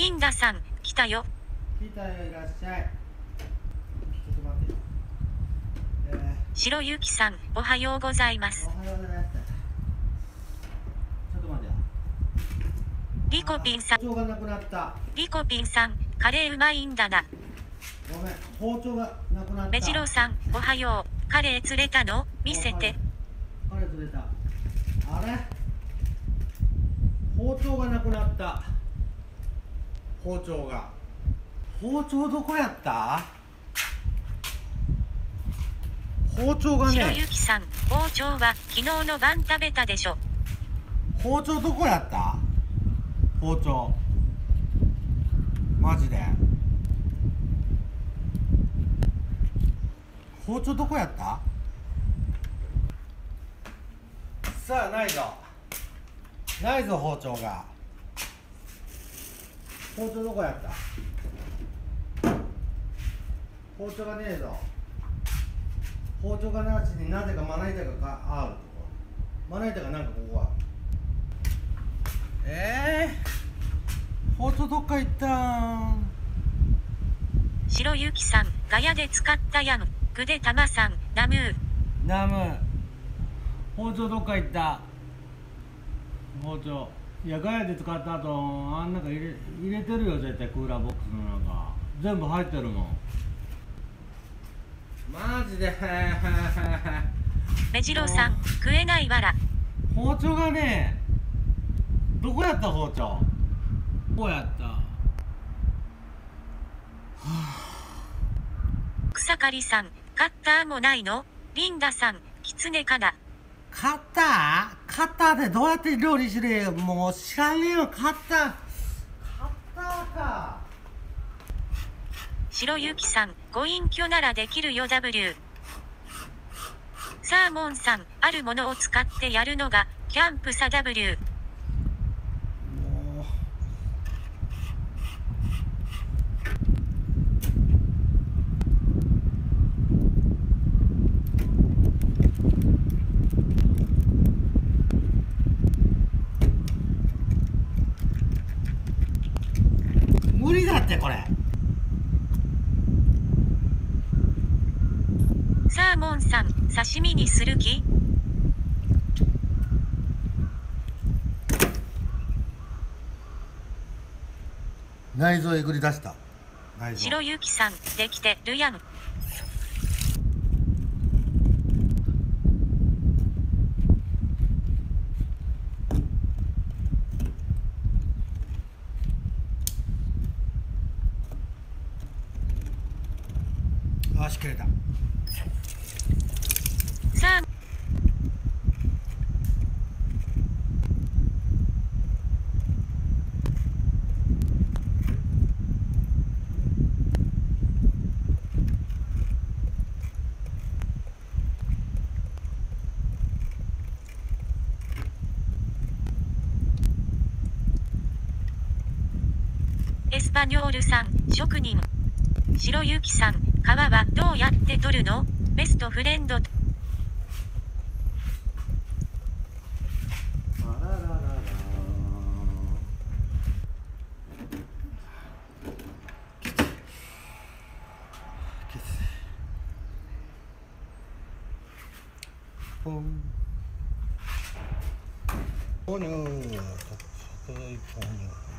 リンダさん、来たよ。来たよいらっしゃい。ちょっと待って。よえ白雪さん、おはようございまー、す。おはようございます。ちょっと待って。よリコピンさん、包丁がなくなった。リコピンさん、カレーうまいんだな。ごめん。包丁がなくなった。メジロさん、おはよう。カレー釣れたの？見せて。あれ取れた。あれ？包丁がなくなった包丁が。包丁どこやった？包丁が白ね雪さん、包丁は昨日の晩食べたでしょ。包丁どこやった？包丁。マジで。包丁どこやった？さあないぞ。ないぞ包丁が包丁どこやった？包丁がねえぞ。包丁がなしになぜかまな板がかあるまな板がなんかここは。ええー、包丁どっか行ったん？白雪さん、ガヤで使ったやん。ぐでたまさん、ナムー。ナム包丁どっか行った？包丁いやガヤで使った後あん中入れ入れてるよ絶対クーラーボックスの中。全部入ってるもん。マジで。メジロさん、食えないわら。包丁がねどこやった包丁？どこやった。草刈さん、カッターもないの？リンダさん、キツネかな？カッターでどうやって料理しれよもう知らねえよカッターカッターか白雪さん、ご隠居ならできるよ W。サーモンさん、あるものを使ってやるのが、キャンプさ W。もう無理だってこれ。サーモンさん、刺身にする気？内臓えぐり出した。内臓。白雪さん、できてるやん。切れたエスパニョールさん、職人。白雪さん、皮はどうやって取るの？ベストフレンド。ポン。ポニョポニョ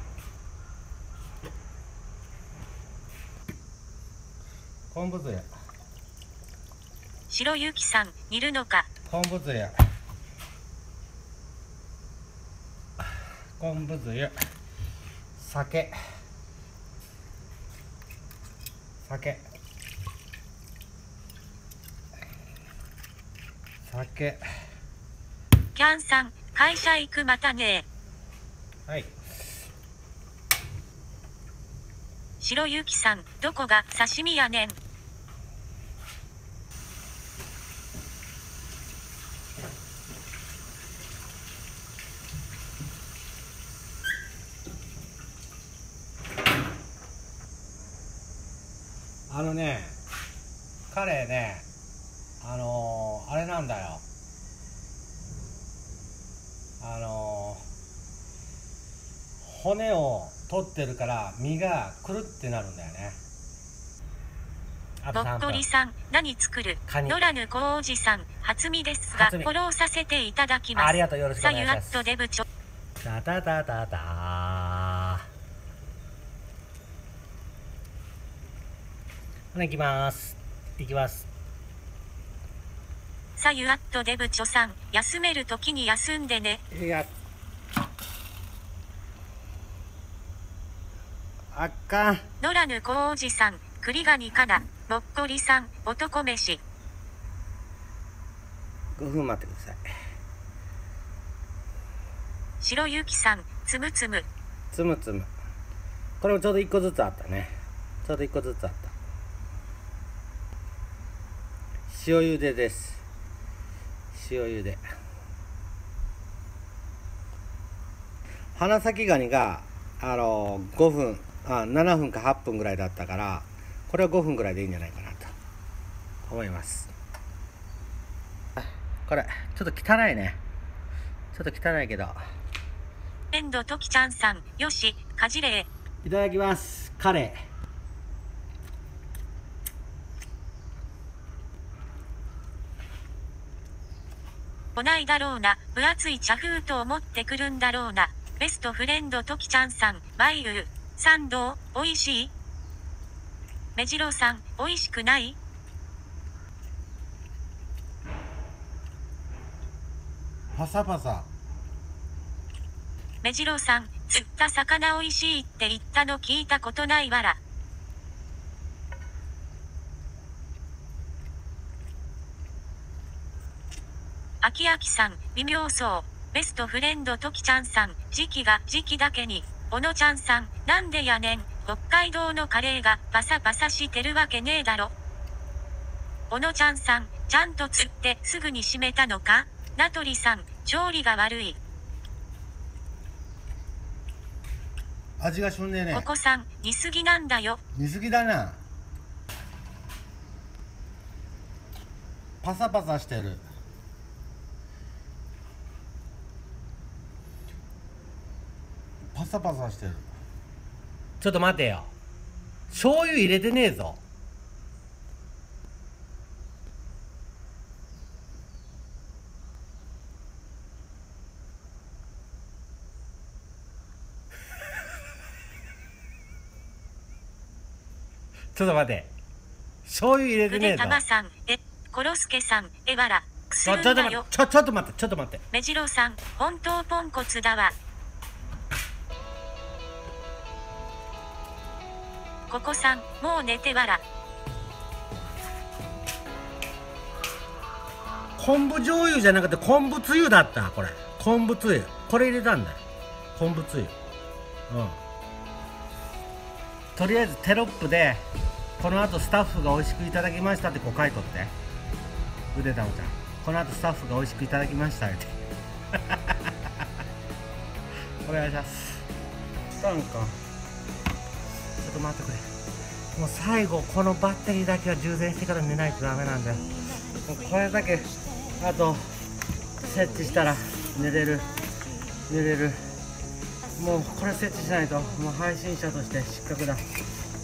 昆布酢や。白雪さん、煮るのか？昆布酢や。昆布酢や。酒。酒。酒。キャンさん、会社行くまたね。はい白雪さん、どこが刺身やねん。あのね彼ねあのーあれなんだよあのー骨を取ってるから身がくるってなるんだよね。あと3もっこ分りさん、何作る？野良ぬ小おじさん、初見ですが、フォローさせていただきます。ありがとうよろしくおさゆあっ願いします。とデブチョ。タタタタタ。ほな行きます。行きます。さゆあっとデブチョさん、休めるときに休んでね。いやあかん。野良ぬ小おじさん、栗ガニかな、もっこりさん、男飯。5分待ってください。白雪さん、つむつむ。つむつむ。これもちょうど1個ずつあったね。ちょうど1個ずつあった。塩茹でです。塩茹で。花咲ガニがあの5分あ7分か8分ぐらいだったからこれは5分ぐらいでいいんじゃないかなと。思います。あこれちょっと汚いね。ちょっと汚いけど。エンドトキちゃんさん、よし、かじれ。いただきます。カレ来ないだろうな、分厚い茶封筒持ってくるんだろうな。ベストフレンドトキちゃんさん、バイユー、賛同、おいしい？目白さん、おいしくない？ーパサパサ目白さん、釣った魚おいしいって言ったの聞いたことないわら。あきあきさん、微妙そう。ベストフレンドときちゃんさん、時期が時期だけに。おのちゃんさん、なんでやねん。北海道のカレーがパサパサしてるわけねえだろ。おのちゃんさん、ちゃんと釣ってすぐに閉めたのか？名取さん、調理が悪い。味がしょんねえねここさん、煮すぎなんだよ。煮すぎだなパサパサしてるパサパサしてるちょっと待てよ。醤油入れてねえぞ。ちょっと待て。醤油入れてねえ筆ぞ玉さん、え、コロスケさん、えわら、くすちょるんだよ。ちょっと待って。ちょちょっと待って。ちょっと待って目白さん、本当ポンコツだわ。ここさん、もう寝てわら。昆布醤油じゃなくて昆布つゆだった。これ。昆布つゆ。これ入れたんだ。昆布つゆ。うん。とりあえずテロップでこの後スタッフが美味しくいただきましたってこう書いとって。腕玉ちゃん。この後スタッフが美味しくいただきましたって。お願いします。したんかちょっと待ってくれ。もう最後このバッテリーだけは充電してから寝ないとダメなんだよ。もうこれだけあと設置したら寝れる。寝れる。もうこれ設置しないともう配信者として失格だ。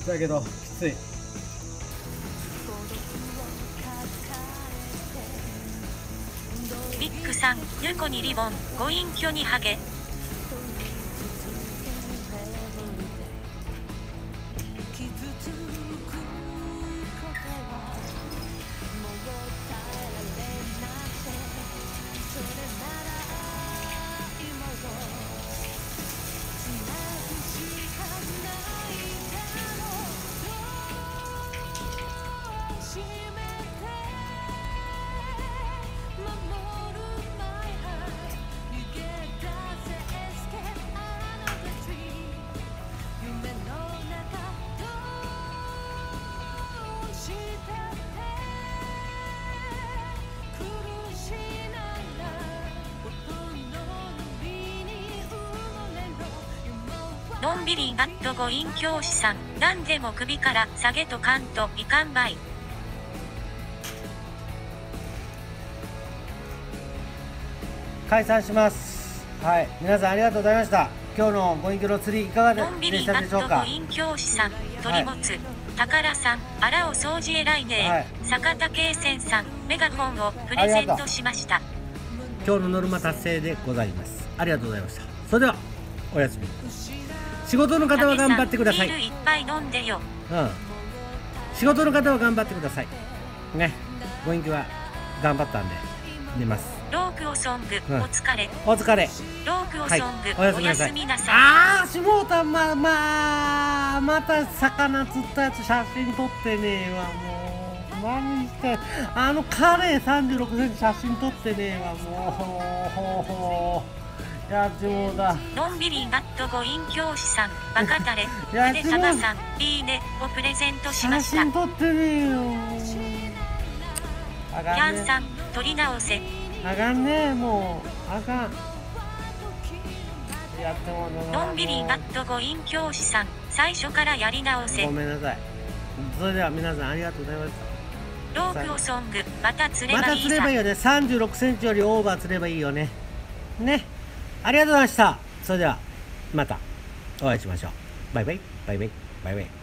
だけどきつい。ビッグさん、ゆこにリボン、ご隠居にハゲ。のんびりアットご隠教師さん、なんでも首から下げとかんといかんばい。解散します。はい。皆さんありがとうございました。今日のご隠居の釣りいかがでしたでしょうか？コイン教師さん、鳥もつ、宝さん、あらお掃除偉いね、はい。坂田圭泉さん、メガホンをプレゼントしました。今日のノルマ達成でございます。ありがとうございました。それではおやすみ仕事の方は頑張ってください。ビールいっぱい飲んでよ。うん。仕事の方は頑張ってください。ね。ご隠居は頑張ったんで寝ます。ロークオソング、うん。お疲れ。お疲れ。ロークオはいソング、おやすおやみなさい。すみなさい。ああしもうたまままた魚釣ったやつ写真撮ってねえわもう。何してあのカレー3 6センチ写真撮ってねえわもうほうほうやっちもうだ。のんびりガットご隠教師さん、バカタレ、でやつもたまさん、いいねをプレゼントしま写した。真撮ってねえよ。あかんね。ヤンさん、取り直せ。あかんねもう。あかん。やってもうの。んびりガットご隠教師さん、最初からやり直せ。ご。めんなさい。それでは皆さんありがとうございました。ロークオソング、また釣れまたばいいさ。釣ればいいよね。36センチよりオーバー釣ればいいよね。ねありがとうございました。それではまたお会いしましょう。バイバイ。バイバイ。バイバイ。